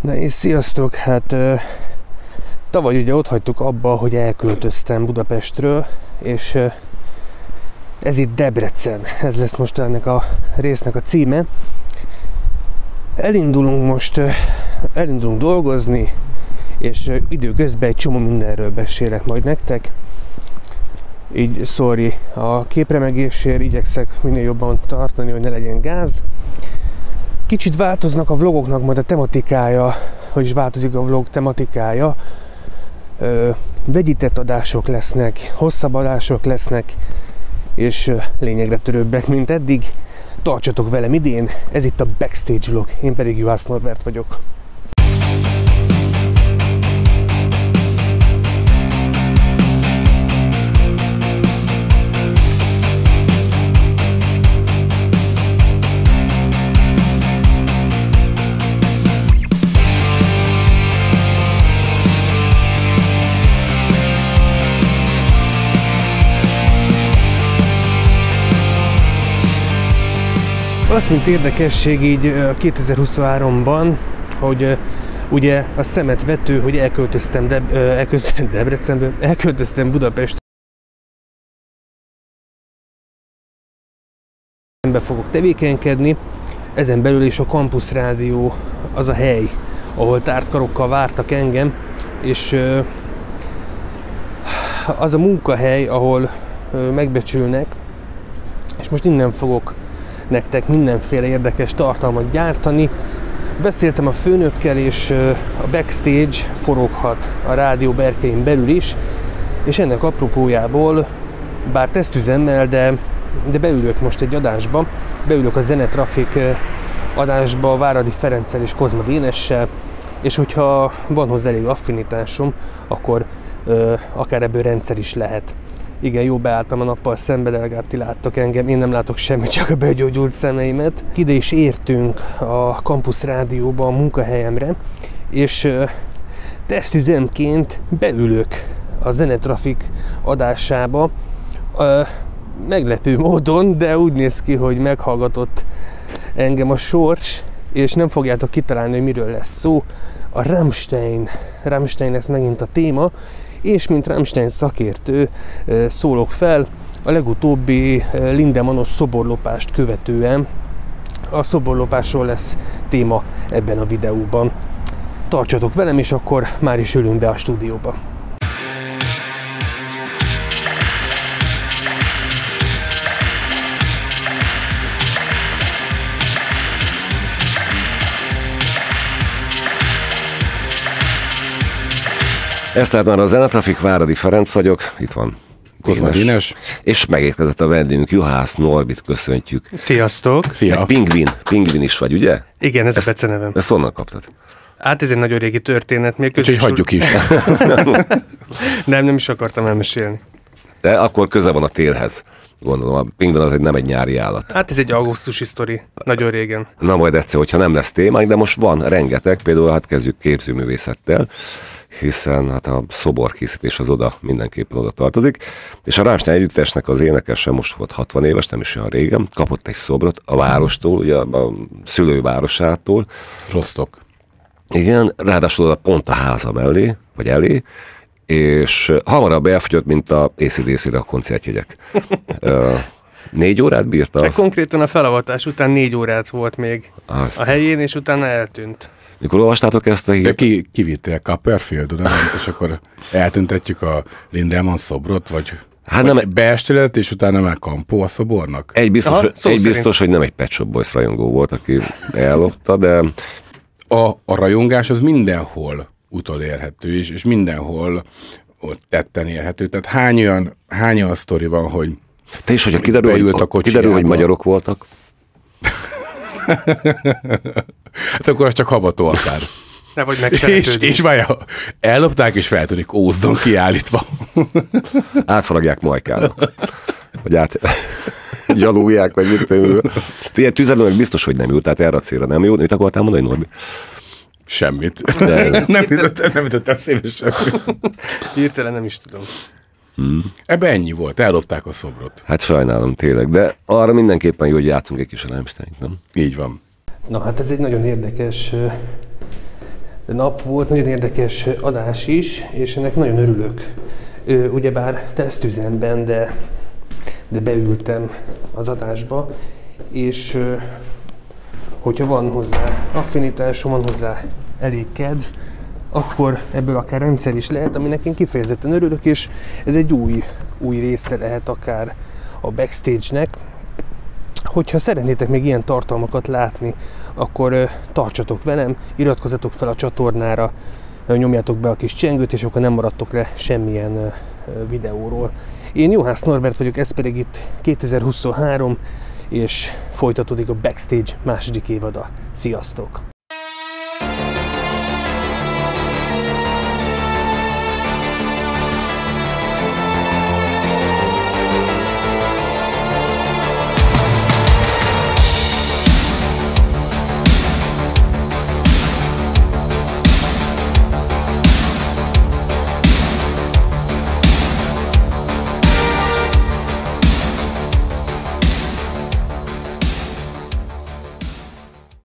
Na és sziasztok, hát tavaly ugye ott hagytuk abba, hogy elköltöztem Budapestről, és ez itt Debrecen, ez lesz most ennek a résznek a címe. Elindulunk most, elindulunk dolgozni, és időközben egy csomó mindenről beszélek majd nektek. Így sorry, a képremegésért igyekszek minél jobban tartani, hogy ne legyen gáz. Kicsit változnak a vlogoknak majd a tematikája, hogy is változik a vlog tematikája. Ö, vegyített adások lesznek, hosszabb adások lesznek, és lényegre törőbbek, mint eddig. Tartsatok velem idén, ez itt a Backstage vlog, én pedig Juhász Norbert vagyok. Az, mint érdekesség így 2023-ban, hogy ugye a szemet vető, hogy elköltöztem, Deb- elköltöztem Debrecenbe, elköltöztem Budapest. Be fogok tevékenykedni, ezen belül is a Campus Rádió az a hely, ahol tárt karokkal vártak engem, és az a munkahely, ahol megbecsülnek, és most innen fogok nektek mindenféle érdekes tartalmat gyártani. Beszéltem a főnökkel, és a backstage foroghat a rádió berkein belül is, és ennek apropójából, bár tesztüzemmel, de, de beülök most egy adásba, beülök a Zene Traffic adásba Váradi Ferenccel és Kozma Dénessel, és hogyha van hozzá elég affinitásom, akkor ö, akár ebből rendszer is lehet igen, jó beálltam a nappal szembe, de ti láttok engem, én nem látok semmit, csak a begyógyult szemeimet. Ide is értünk a Campus Rádióba, a munkahelyemre, és tesztüzemként beülök a Zenetrafik adásába, meglepő módon, de úgy néz ki, hogy meghallgatott engem a sors, és nem fogjátok kitalálni, hogy miről lesz szó. A Rammstein, Rammstein lesz megint a téma, és mint Rammstein szakértő szólok fel a legutóbbi Lindemanos szoborlopást követően. A szoborlopásról lesz téma ebben a videóban. Tartsatok velem, és akkor már is ülünk be a stúdióba. Ez tehát már a Zenetrafik, Váradi Ferenc vagyok, itt van Kozma. És megérkezett a vendégünk, Juhász Norbit köszöntjük. Sziasztok! Szia! Meg Pingvin, Pingvin is vagy, ugye? Igen, ez ezt, a becenevem. Ezt honnan kaptad? Hát ez egy nagyon régi történet. Még Úgyhogy hagyjuk is. nem, nem is akartam elmesélni. De akkor köze van a télhez. Gondolom, a pingvin az egy nem egy nyári állat. Hát ez egy augusztusi sztori, nagyon régen. Na majd egyszer, hogyha nem lesz témánk, de most van rengeteg, például hát kezdjük képzőművészettel hiszen hát a szoborkészítés az oda mindenképpen oda tartozik, és a Rámstein együttesnek az énekese most volt 60 éves, nem is olyan régen, kapott egy szobrot a várostól, ugye a szülővárosától. Rostok. Igen, ráadásul pont a háza mellé, vagy elé, és hamarabb elfogyott, mint a ACDC-re a koncertjegyek. Négy órát bírta? Az? Konkrétan a felavatás után négy órát volt még Azt. a helyén, és utána eltűnt. Mikor olvastátok ezt a hírt? De ki, kivittél Copperfield, és akkor eltüntetjük a Lindelman szobrot, vagy Hát nem beestület, és utána már kampó a szobornak? Egy biztos, Aha, szó egy biztos hogy nem egy Pet Shop Boys rajongó volt, aki ellopta, de... A, a rajongás az mindenhol utolérhető, és, és mindenhol ott tetten érhető. Tehát hány olyan, hány olyan sztori van, hogy Te is, hogyha kiderül, hogy, a kiderül, hogy magyarok voltak? hát akkor az csak habató akár. Ne vagy És, és várja, ellopták, és feltűnik ózdon kiállítva. Átfaragják majkának. Vagy át gyalulják, vagy mit tudom. Figyelj, tüzelő meg biztos, hogy nem jó, tehát erre a célra nem jó. Mit akartál mondani, Norbi? Semmit. De... nem jutott, nem jutott eszébe semmi. Hirtelen nem is tudom. Hmm. Ebbe ennyi volt, ellopták a szobrot. Hát sajnálom tényleg, de arra mindenképpen jó, hogy játszunk egy kis a nem? Így van. Na hát ez egy nagyon érdekes nap volt, nagyon érdekes adás is, és ennek nagyon örülök. Ugyebár tesztüzemben, de, de beültem az adásba, és hogyha van hozzá affinitásom, van hozzá elég kedv, akkor ebből akár rendszer is lehet, aminek én kifejezetten örülök, és ez egy új, új része lehet akár a backstage-nek. Hogyha szeretnétek még ilyen tartalmakat látni, akkor tartsatok velem, iratkozzatok fel a csatornára, nyomjátok be a kis csengőt, és akkor nem maradtok le semmilyen videóról. Én Juhász Norbert vagyok, ez pedig itt 2023, és folytatódik a Backstage második évada. Sziasztok!